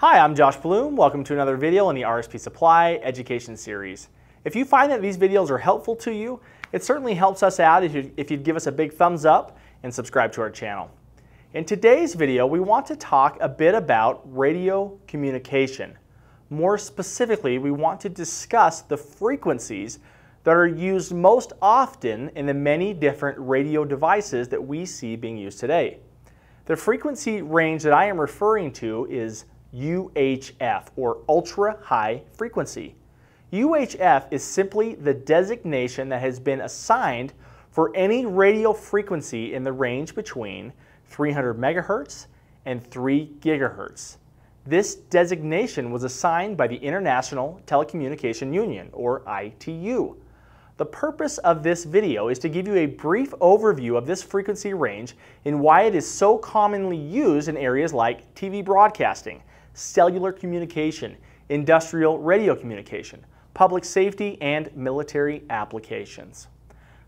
Hi, I'm Josh Bloom. Welcome to another video in the RSP Supply Education Series. If you find that these videos are helpful to you, it certainly helps us out if you'd, if you'd give us a big thumbs up and subscribe to our channel. In today's video, we want to talk a bit about radio communication. More specifically, we want to discuss the frequencies that are used most often in the many different radio devices that we see being used today. The frequency range that I am referring to is UHF, or ultra high frequency. UHF is simply the designation that has been assigned for any radio frequency in the range between 300 megahertz and 3 gigahertz. This designation was assigned by the International Telecommunication Union, or ITU. The purpose of this video is to give you a brief overview of this frequency range and why it is so commonly used in areas like TV broadcasting, cellular communication, industrial radio communication, public safety, and military applications.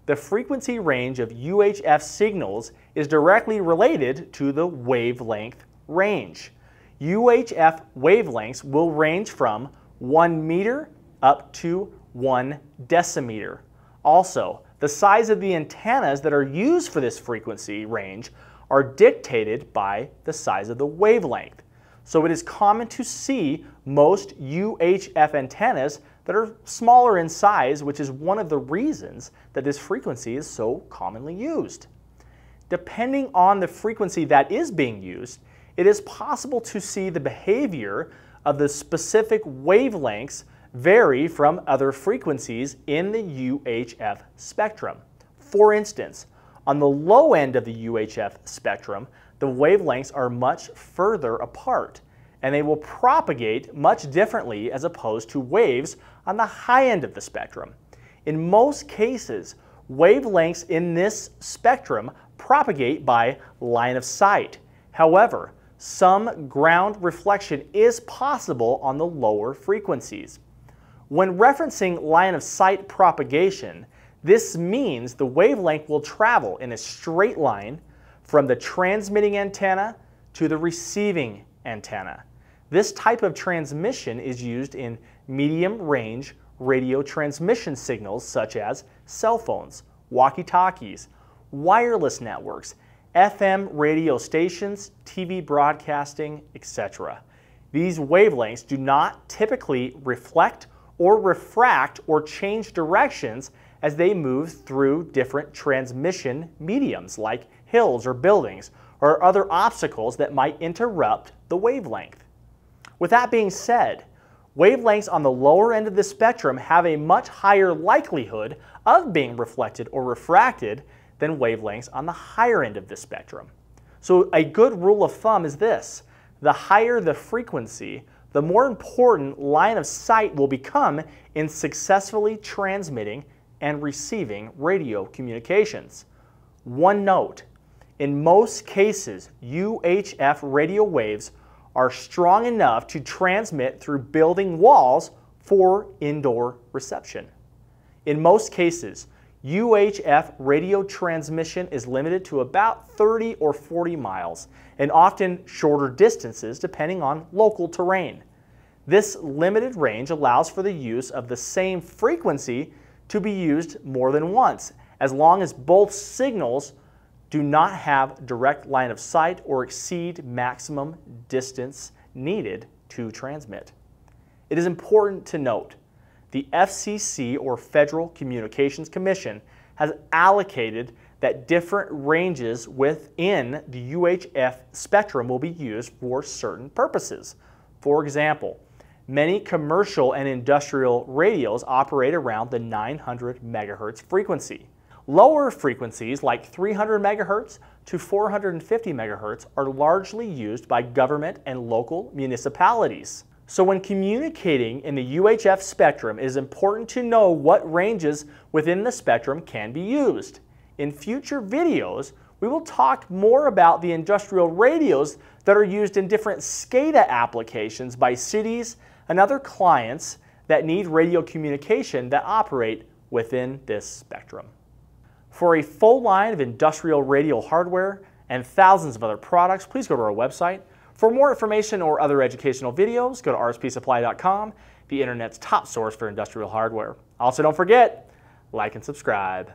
The frequency range of UHF signals is directly related to the wavelength range. UHF wavelengths will range from 1 meter up to 1 decimeter. Also, the size of the antennas that are used for this frequency range are dictated by the size of the wavelength. So it is common to see most UHF antennas that are smaller in size, which is one of the reasons that this frequency is so commonly used. Depending on the frequency that is being used, it is possible to see the behavior of the specific wavelengths vary from other frequencies in the UHF spectrum. For instance, on the low end of the UHF spectrum, the wavelengths are much further apart, and they will propagate much differently as opposed to waves on the high end of the spectrum. In most cases, wavelengths in this spectrum propagate by line of sight. However, some ground reflection is possible on the lower frequencies. When referencing line of sight propagation, this means the wavelength will travel in a straight line from the transmitting antenna to the receiving antenna. This type of transmission is used in medium range radio transmission signals such as cell phones, walkie-talkies, wireless networks, FM radio stations, TV broadcasting, etc. These wavelengths do not typically reflect or refract or change directions as they move through different transmission mediums like hills or buildings or other obstacles that might interrupt the wavelength. With that being said, wavelengths on the lower end of the spectrum have a much higher likelihood of being reflected or refracted than wavelengths on the higher end of the spectrum. So a good rule of thumb is this. The higher the frequency, the more important line of sight will become in successfully transmitting and receiving radio communications. One note, in most cases, UHF radio waves are strong enough to transmit through building walls for indoor reception. In most cases, UHF radio transmission is limited to about 30 or 40 miles and often shorter distances depending on local terrain. This limited range allows for the use of the same frequency to be used more than once as long as both signals do not have direct line of sight or exceed maximum distance needed to transmit. It is important to note the FCC or Federal Communications Commission has allocated that different ranges within the UHF spectrum will be used for certain purposes. For example, many commercial and industrial radios operate around the 900 megahertz frequency. Lower frequencies like 300 megahertz to 450 megahertz are largely used by government and local municipalities. So when communicating in the UHF spectrum, it is important to know what ranges within the spectrum can be used. In future videos, we will talk more about the industrial radios that are used in different SCADA applications by cities and other clients that need radio communication that operate within this spectrum. For a full line of industrial radio hardware and thousands of other products, please go to our website. For more information or other educational videos, go to rspsupply.com, the internet's top source for industrial hardware. Also, don't forget, like and subscribe.